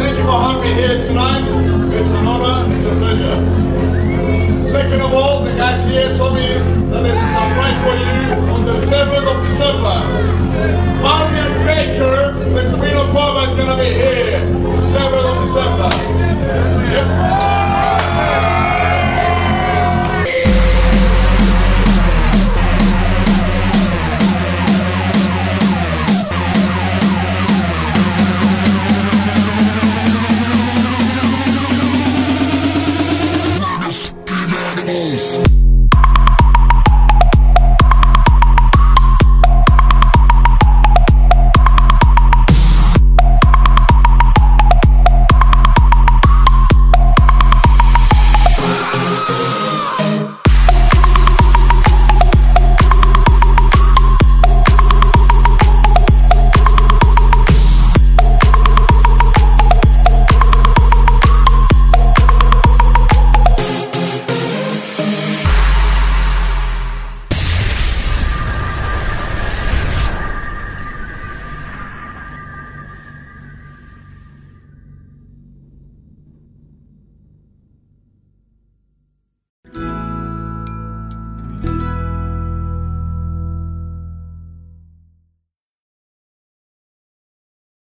Thank you for having me here tonight. It's an honor, it's a pleasure. Second of all, the guys here told me that there's a surprise for you on the 7th of December. Marion Baker, the Queen of Pop, is going to be here, 7th of December. Yep.